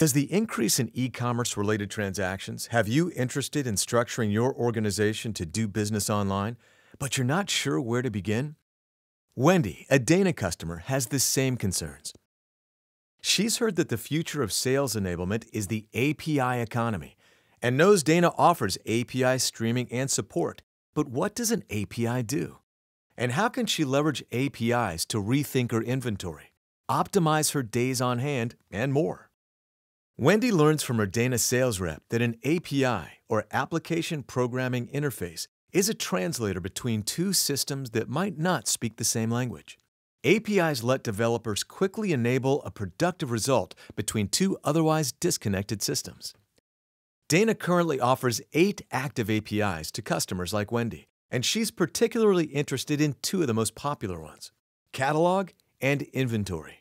Does the increase in e commerce related transactions have you interested in structuring your organization to do business online, but you're not sure where to begin? Wendy, a Dana customer, has the same concerns. She's heard that the future of sales enablement is the API economy and knows Dana offers API streaming and support. But what does an API do? And how can she leverage APIs to rethink her inventory, optimize her days on hand, and more? Wendy learns from her Dana sales rep that an API, or Application Programming Interface, is a translator between two systems that might not speak the same language. APIs let developers quickly enable a productive result between two otherwise disconnected systems. Dana currently offers eight active APIs to customers like Wendy, and she's particularly interested in two of the most popular ones Catalog and Inventory.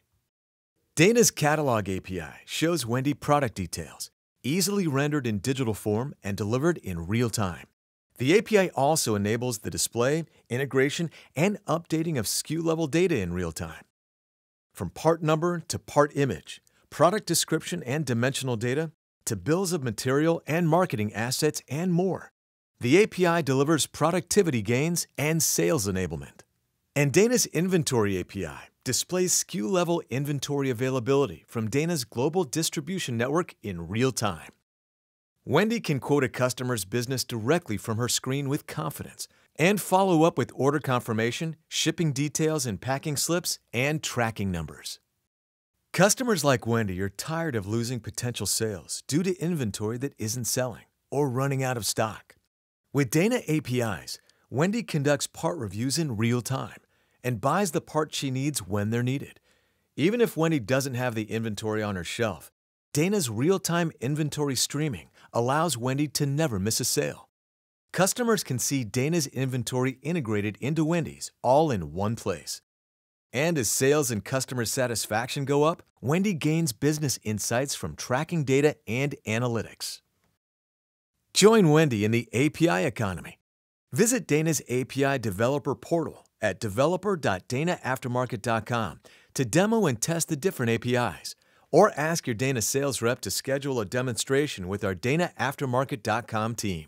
Dana's Catalog API shows Wendy product details, easily rendered in digital form and delivered in real time. The API also enables the display, integration, and updating of SKU level data in real time. From part number to part image, product description and dimensional data, to bills of material and marketing assets, and more. The API delivers productivity gains and sales enablement. And Dana's Inventory API displays SKU level inventory availability from Dana's global distribution network in real time. Wendy can quote a customer's business directly from her screen with confidence and follow up with order confirmation, shipping details and packing slips, and tracking numbers. Customers like Wendy are tired of losing potential sales due to inventory that isn't selling or running out of stock. With Dana APIs, Wendy conducts part reviews in real time and buys the parts she needs when they're needed. Even if Wendy doesn't have the inventory on her shelf, Dana's real time inventory streaming allows Wendy to never miss a sale. Customers can see Dana's inventory integrated into Wendy's all in one place. And as sales and customer satisfaction go up, Wendy gains business insights from tracking data and analytics. Join Wendy in the API economy. Visit Dana's API developer portal at developer.danaaftermarket.com to demo and test the different APIs, or ask your Dana sales rep to schedule a demonstration with our DanaAftermarket.com team.